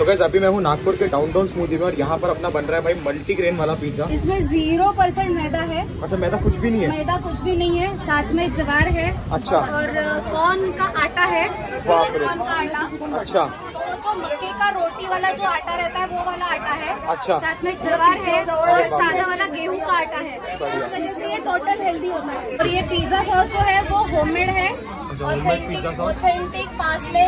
तो गैस अभी मैं हूँ नागपुर के डाउनटाउन स्मूदी में और यहाँ पर अपना बन रहा है भाई मल्टी ग्रेन वाला पिज्जा इसमें ज़ीरो परसेंट मैदा है। अच्छा मैदा कुछ भी नहीं है? मैदा कुछ भी नहीं है साथ में जवार है। अच्छा। और कॉर्न का आटा है। कॉर्न का आटा। अच्छा। तो जो मक्के का रोटी वाला जो आटा रहता है वो वाला आटा है। अच्छा। साथ में जवार है और सादा वाला गेहूँ का आटा है। इस वजह से ये टोटल हेल्दी होता है। और ये पिज्जा सॉस जो है वो होममेड है। sauce? Authentic parsley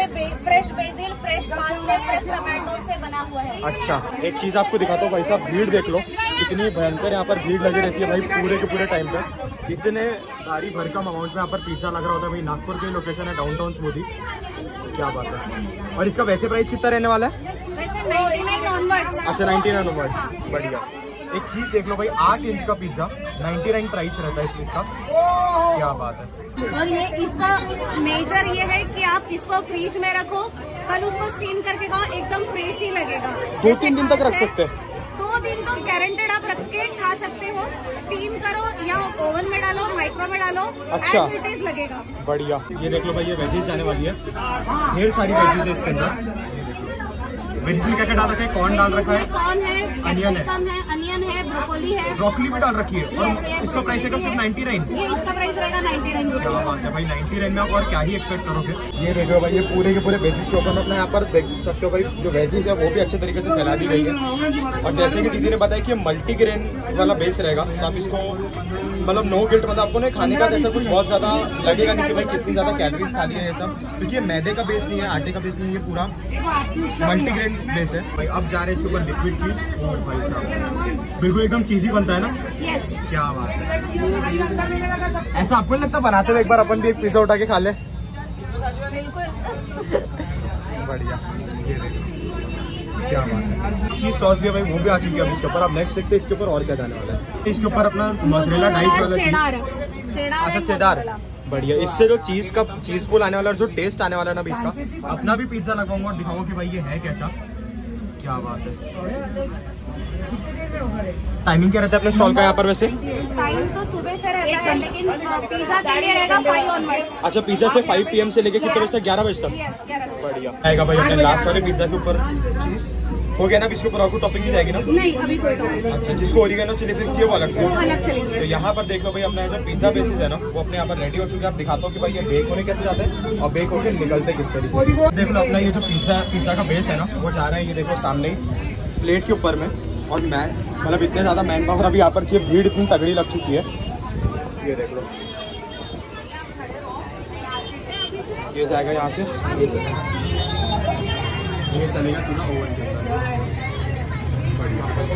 fresh basil fresh parsley fresh tomato से बना हुआ है। अच्छा। एक चीज़ आपको दिखाता हूँ भाई साहब भीड़ देख लो। कितनी भयंकर यहाँ पर भीड़ लगी रहती है भाई पूरे के पूरे टाइम पे। इतने भारी भरकम अमाउंट में यहाँ पर पिज्जा लग रहा होता है भाई। नागपुर की लोकेशन है डाउनटाउन स्मूदी क्या बात है। और इसका वैसे प्राइस कितना रहने वाला है? वैसे 99 अच्छा नाइनटी नाइन नंबर बढ़िया। एक चीज़ देख लो भाई आठ इंच का पिज्जा 99 प्राइस रहता है इस चीज़ का। क्या बात है। और ये इसका मेजर ये है कि आप इसको फ्रीज में रखो कल उसको स्टीम करके खाओ एकदम फ्रेश ही लगेगा। दो तीन दिन तक रख सकते हैं। दो दिन तो गारंटेड आप रख के खा सकते हो। स्टीम करो या ओवन में डालो माइक्रो में डालो अच्छा। एज इट इज़ लगेगा। बढ़िया। ये देख लो भाई ये वेजीज जाने वाली है। ढेर सारी वेजीज है इसके अंदर। वेजीज में क्या क्या डाल रखा है? कॉर्न डाल रखा है? कॉर्न है अनियन है। अनियन है ब्रोकोली है। ब्रोकली भी डाल रखी है? और इसका प्राइस है सिर्फ़। 99 ये इसका प्राइस रहेगा नाइन्टी नाइन क्या बात है भाई 99 में आप और क्या ही एक्सपेक्ट करोगे? ये देखो भाई ये पूरे के पूरे बेसिस के ऊपर अपना यहाँ पर देख सकते हो भाई जो वेजीज है वो भी अच्छे तरीके से फैला दी गई है। और जैसे कि दीदी ने बताया कि मल्टी ग्रेन वाला बेस रहेगा तो आप इसको मतलब नो गिल्ट मतलब आपको नहीं खाने का जैसा कुछ बहुत ज़्यादा लगेगा नहीं कि भाई कितनी ज़्यादा कैलोरीज खा ली है ये सब। क्योंकि ये मैदे का बेस नहीं है आटे का बेस नहीं है ये पूरा मल्टी ग्रेन बेस है। भाई अब जा रहे हैं इसके ऊपर लिक्विड चीज़ और भाई साहब बिल्कुल एकदम चीजी बनता है ना? यस क्या बात है। ऐसा आपको नहीं लगता बनाते हुए एक बार अपन भी एक पिज्जा उठा के खा ले? बढ़िया। ये क्या बात है। चीज़ सॉस भी भाई वो भी आ चुकी है अब इसके ऊपर। अब नेक्स्ट देखते हैं इसके ऊपर और क्या जाने वाला है। इसके ऊपर अपना मोजरेला डाइस वाला अच्छा चेदार बढ़िया। इससे जो चीज़ का चीज़ पुल आने वाला और जो टेस्ट आने वाला है ना अभी इसका अपना भी पिज्जा लगाऊँगा और दिखाऊँगा कि भाई ये है कैसा। क्या बात है। टाइमिंग क्या रहता है अपने स्टॉल का यहाँ पर वैसे? टाइम तो सुबह से रहता है लेकिन पिज्जा के लिए रहेगा फाइव ऑनवर्ड्स अच्छा पिज्जा से 5 पीएम से लेके कितने बजे तक? 11 बजे तक? बढ़िया। आएगा भाई अपने लास्ट वाले पिज्जा के ऊपर। हो गया ना इसके ऊपर और कोई टॉपिंग नहीं जाएगी ना? नहीं अभी कोई टॉपिक अच्छा जिसको ओरिगेनो चिली फ्लेक्स चाहिए वो अलग से वो अलग से लेंगे। तो यहाँ पर देख लो भाई अपना जो पिज्जा बेसिस है ना वो अपने यहाँ पर रेडी हो चुके हैं। आप दिखाता हूँ कि भाई ये बेक होने कैसे जाते हैं और बेक होके निकलते किस तरीके से। देख लो अपना ये जो पिज्जा पिज्जा का बेस है ना वो जा रहा है ये देखो सामने प्लेट के ऊपर में। और मैन मतलब इतने ज़्यादा मैन पावर अभी यहाँ पर चाहिए, भीड़ इतनी तगड़ी लग चुकी है। ये देख लो। ये जाएगा यहाँ से। ये चलेगा सीधा ओवन के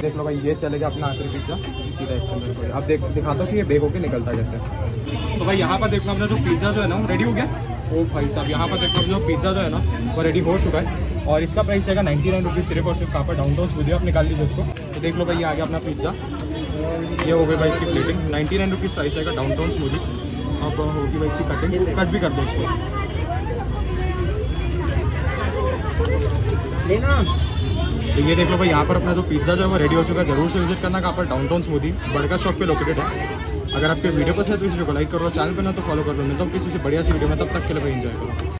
देख लो भाई, ये चलेगा अपना आखिरी पिज्जा सीधा इसके अंदर अब देख, दिखाता हूँ कि ये बेक होके निकलता है जैसे तो भाई यहाँ पर देख लो अपना जो पिज्जा जो है ना रेडी हो गया। ओ भाई साहब यहाँ पर देख जो पिज्जा जो है ना वो रेडी हो चुका है। और इसका प्राइस रहेगा नाइन्टी नाइन रुपीज़ सिर्फ़ और सिर्फ़ कहाँ पर डाउन टाउन स्टूडियो आप निकाल लीजिए उसको। तो देख लो भाई ये आ गया अपना पिज्जा ये हो गई भाई इसकी plating ninety nine rupees price आएगा डाउन टाउन स्मूदी अब होगी भाई इसकी कटिंग कट भी कर दो उसको। तो ये देख लो भाई यहाँ पर अपना जो पिज्जा जो है वो रेडी हो चुका है। ज़रूर से विज़िट करना कहाँ पर डाउन टाउन स्मूदी बड़का शॉप पे लोकेटेड है। अगर आपके वीडियो पसंद है तो वीडियो को लाइक करो, चैनल पर ना तो फॉलो कर लो। मिलता हूँ किसी से बढ़िया सी वीडियो में, तब तक के लिए एंजॉय करो।